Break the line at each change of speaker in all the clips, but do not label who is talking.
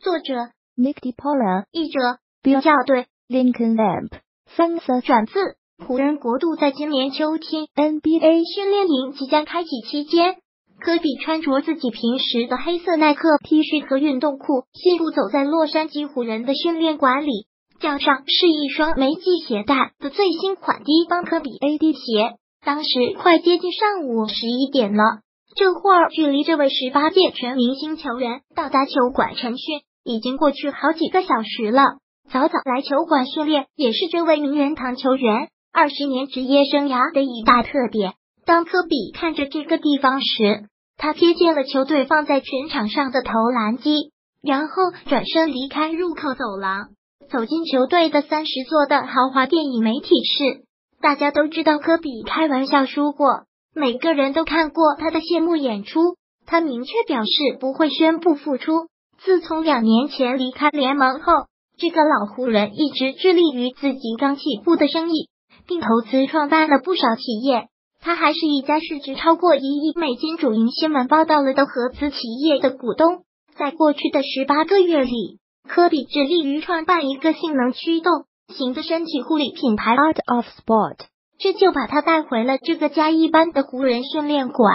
作者
Nick DiPaola，
译者比较对
Lincoln Lamp，
三色转自湖人国度。在今年秋天
NBA
训练营即将开启期间，科比穿着自己平时的黑色耐克 T 恤和运动裤，信步走在洛杉矶湖人的训练馆里，脚上是一双没系鞋带的最新款低帮科比 AD 鞋。当时快接近上午十一点了，这会儿距离这位十八届全明星球员到达球馆晨训。已经过去好几个小时了。早早来球馆训练，也是这位名人堂球员二十年职业生涯的一大特点。当科比看着这个地方时，他瞥见了球队放在全场上的投篮机，然后转身离开入口走廊，走进球队的三十座的豪华电影媒体室。大家都知道，科比开玩笑说过，每个人都看过他的谢幕演出。他明确表示不会宣布复出。自从两年前离开联盟后，这个老湖人一直致力于自己刚起步的生意，并投资创办了不少企业。他还是一家市值超过一亿美金、主营新闻报道了的合资企业的股东。在过去的十八个月里，科比致力于创办一个性能驱动型的身体护理品牌
Art of Sport，
这就把他带回了这个家一般的湖人训练馆。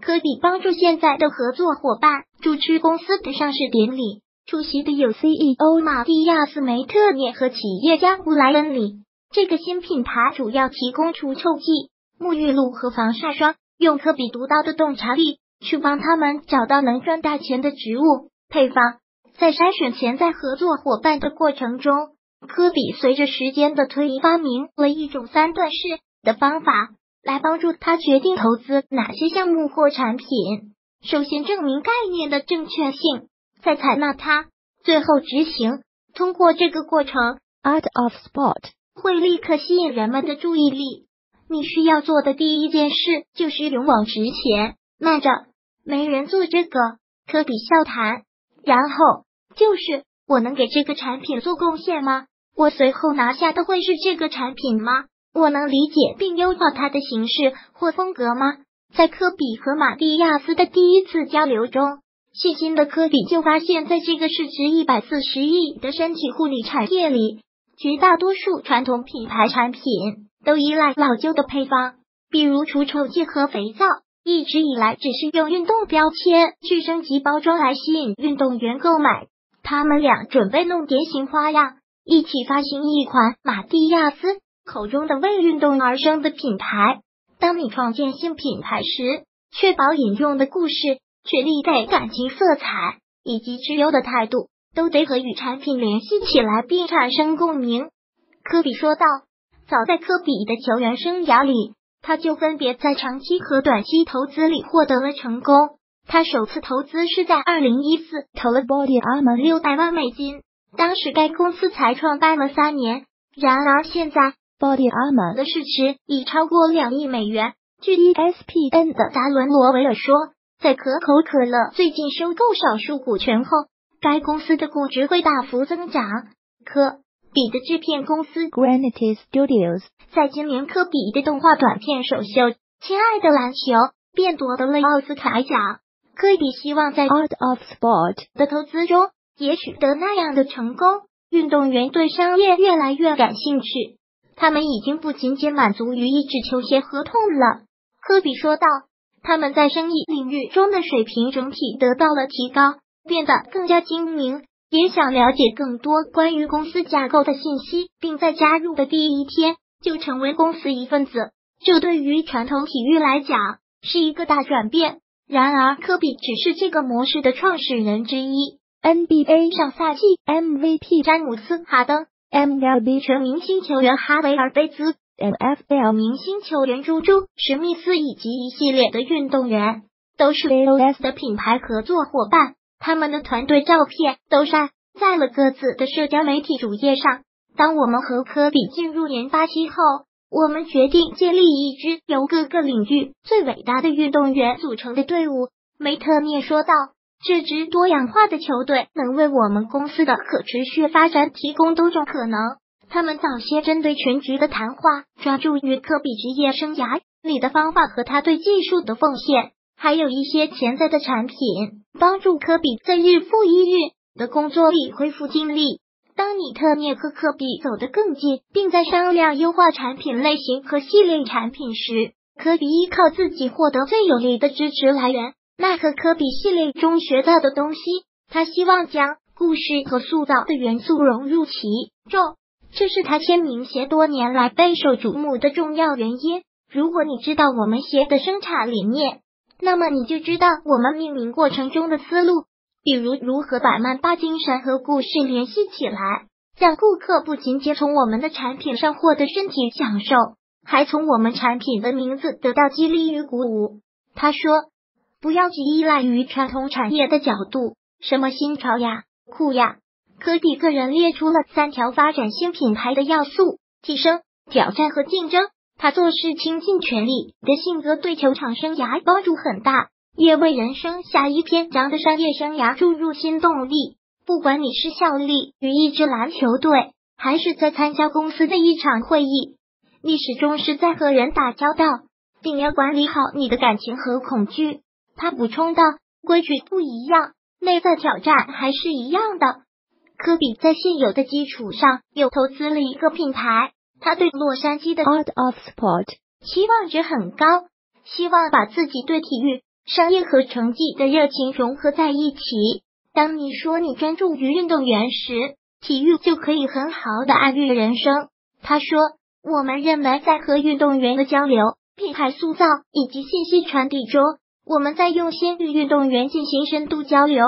科比帮助现在的合作伙伴主持公司的上市典礼，出席的有 CEO 马蒂亚斯梅特涅和企业家布莱恩里。这个新品牌主要提供除臭剂、沐浴露和防晒霜，用科比独到的洞察力去帮他们找到能赚大钱的植物配方。在筛选潜在合作伙伴的过程中，科比随着时间的推移发明了一种三段式的方法。来帮助他决定投资哪些项目或产品。首先，证明概念的正确性，再采纳它，最后执行。通过这个过程
，Art of Sport
会立刻吸引人们的注意力。你需要做的第一件事就是勇往直前。慢着，没人做这个。科比笑谈。然后就是我能给这个产品做贡献吗？我随后拿下的会是这个产品吗？我能理解并优化它的形式或风格吗？在科比和马蒂亚斯的第一次交流中，细心的科比就发现，在这个市值一百四十亿的身体护理产业里，绝大多数传统品牌产品都依赖老旧的配方，比如除臭剂和肥皂，一直以来只是用运动标签去升级包装来吸引运动员购买。他们俩准备弄点新花样，一起发行一款马蒂亚斯。口中的为运动而生的品牌。当你创建新品牌时，确保引用的故事、权力带感情色彩以及持有的态度，都得和与产品联系起来并产生共鸣。科比说道：“早在科比的球员生涯里，他就分别在长期和短期投资里获得了成功。他首次投资是在二零一四，投了 Body Armor 六百万美金，当时该公司才创办了三年。然而现在。”
Body Armor
的市值已超过两亿美元。据 ESPN 的达伦罗维尔说，在可口可乐最近收购少数股权后，该公司的估值会大幅增长。科比的制片公司
Granite Studios
在今年科比的动画短片首秀《亲爱的篮球》便夺得了奥斯卡奖。科比希望在
Art of Sport
的投资中也取得那样的成功。运动员对商业越来越感兴趣。他们已经不仅仅满足于一纸球鞋合同了，科比说道。他们在生意领域中的水平整体得到了提高，变得更加精明，也想了解更多关于公司架构的信息，并在加入的第一天就成为公司一份子。这对于传统体育来讲是一个大转变。然而，科比只是这个模式的创始人之一。NBA 上赛季 MVP 詹姆斯哈登。MLB 全明星球员哈维尔贝兹，NFL 明星球员朱朱史密斯以及一系列的运动员都是 AOS 的品牌合作伙伴。他们的团队照片都晒在了各自的社交媒体主页上。当我们和科比进入研发期后，我们决定建立一支由各个领域最伟大的运动员组成的队伍。梅特涅说道。这支多样化的球队能为我们公司的可持续发展提供多种可能。他们早些针对全局的谈话，抓住于科比职业生涯里的方法和他对技术的奉献，还有一些潜在的产品，帮助科比在日复一日的工作里恢复精力。当你特涅和科比走得更近，并在商量优化产品类型和系列产品时，科比依靠自己获得最有力的支持来源。那和科比系列中学到的东西，他希望将故事和塑造的元素融入其中，这是他签名鞋多年来备受瞩目的重要原因。如果你知道我们鞋的生产理念，那么你就知道我们命名过程中的思路。比如，如何把曼巴精神和故事联系起来，让顾客不仅仅从我们的产品上获得身体享受，还从我们产品的名字得到激励与鼓舞。他说：“不要只依赖于传统产业的角度，什么新潮呀、酷呀。”科比个人列出了三条发展新品牌的要素：提升、挑战和竞争。他做事倾尽全力的性格对球场生涯帮助很大。也为人生下一篇章的商业生涯注入新动力。不管你是效力于一支篮球队，还是在参加公司的一场会议，你始终是在和人打交道，并要管理好你的感情和恐惧。他补充道：“规矩不一样，内在挑战还是一样的。”科比在现有的基础上又投资了一个品牌，他对洛杉矶的
Art of Sport
期望值很高，希望把自己对体育。商业和成绩的热情融合在一起。当你说你专注于运动员时，体育就可以很好的安慰人生。他说：“我们认为在和运动员的交流、品牌塑造以及信息传递中，我们在用心与运动员进行深度交流。